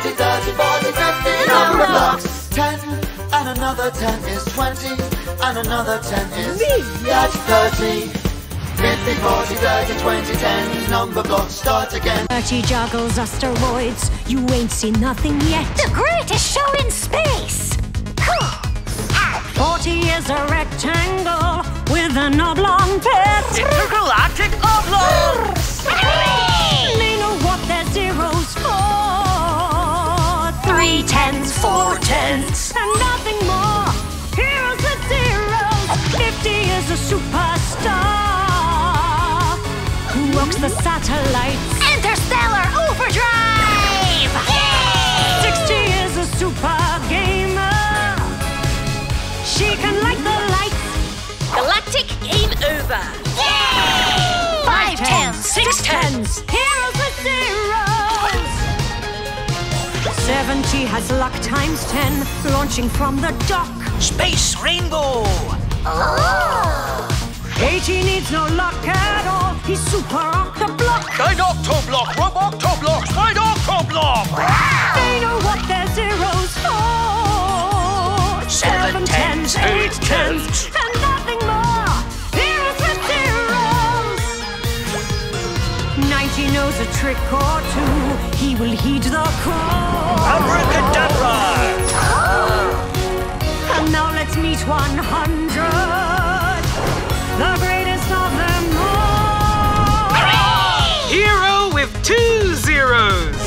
20, 30, 40, 50 Numberblocks. 10 and another 10 is 20 and another 10 is that's 30. 50, 40, 30, 20, 10 Numberblocks start again. 30 juggles asteroids, you ain't seen nothing yet. The greatest show in space! 40 is a rectangle tens, Four tens! and nothing more. Here's the zeros. 50 is a superstar who works the satellites. Interstellar Overdrive! Yay! 60 is a super gamer. She can light the lights. Galactic game over. Yay! Five tens, six tens. Here's 70 has luck times 10, launching from the dock. Space Rainbow! 80 needs no luck at all. He's super octoblock. Nine Octoblock! Rob Octoblock! Nine Octoblock! They know what their zeros for. Seven tens, eight tens. and nothing She knows a trick or two. He will heed the call. And now let's meet 100. The greatest of them all. Hooray! Hero with two zeros.